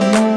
Good.